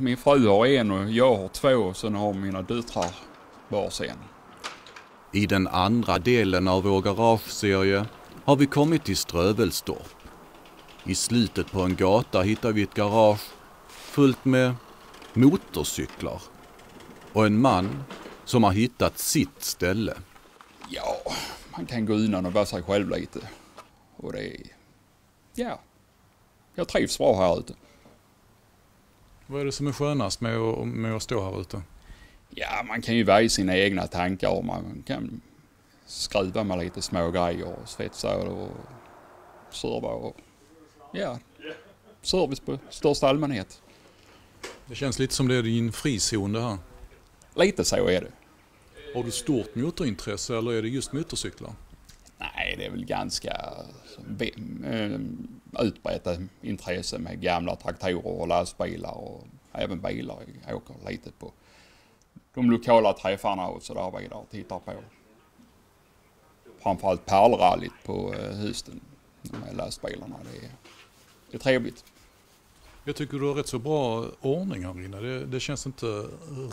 Min fru har en och jag har två och sen har mina döttrar varsin. I den andra delen av vår garageserie har vi kommit till Strövelstorp. I slutet på en gata hittar vi ett garage fullt med motorcyklar och en man som har hittat sitt ställe. Ja, man kan gå undan och vara sig själv lite. Och det är... Ja. Jag trivs bra här ute. Vad är det som är skönast med att, med att stå här ute? Ja, man kan ju vara i sina egna tankar och man kan skruva med lite små grejer och svetsa och serva och... Ja, service på största allmänhet. Det känns lite som det är din frizon det här. Lite så är det. Har du stort motorintresse eller är det just motorcyklar? Nej, det är väl ganska eh, utbrett intresse med gamla traktorer och lastbilar och även bilar. Jag åker lite på de lokala träffarna och så där vidare och tittar på. Framförallt pärlrallyt på eh, hösten med lastbilarna. Det är, det är trevligt. Jag tycker du har rätt så bra ordning här inne. Det, det känns inte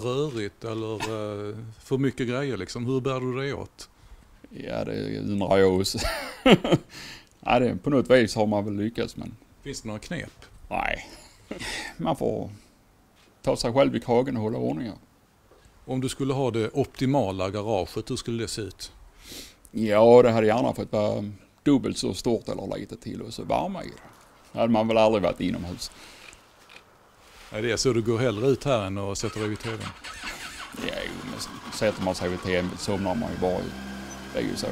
rörigt eller eh, för mycket grejer liksom. Hur bär du dig åt? Ja, det undrar jag också. ja, det, på något vis har man väl lyckats men... Finns det några knep? Nej. Man får ta sig själv i kragen och hålla ordning. Om du skulle ha det optimala garaget, hur skulle det se ut? Ja, det hade gärna fått vara dubbelt så stort eller lite till och så varma i det. Hade man väl aldrig varit inomhus. Är det så du går hellre ut här än att sätta dig vid tvn? Ja, sätter man sig vid tvn somnar man ju bara. Är ju så.